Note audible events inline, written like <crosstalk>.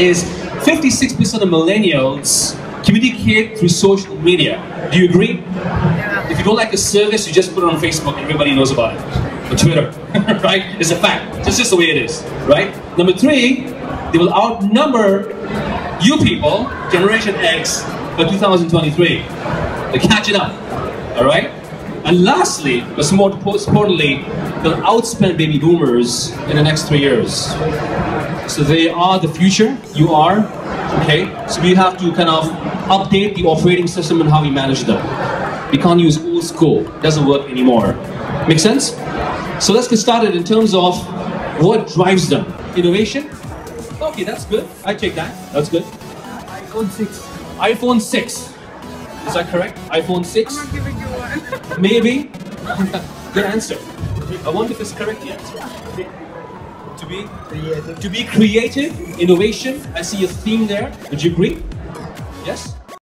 is 56% of millennials communicate through social media. Do you agree? If you don't like a service, you just put it on Facebook. Everybody knows about it. Or Twitter, <laughs> right? It's a fact. It's just the way it is, right? Number three, they will outnumber you people, Generation X, by 2023. They're catching up, all right? And lastly, but more importantly, they'll outspend baby boomers in the next three years. So they are the future, you are, okay? So we have to kind of update the operating system and how we manage them. We can't use old school, it doesn't work anymore. Make sense? So let's get started in terms of what drives them. Innovation? Okay, that's good. I take that. That's good. iPhone 6. iPhone 6. Is that correct? iPhone 6? I'm giving you one. <laughs> Maybe. <laughs> Good answer. I wonder if it's correct yet. To be Creative. to be creative, innovation. I see a theme there. Would you agree? Yes.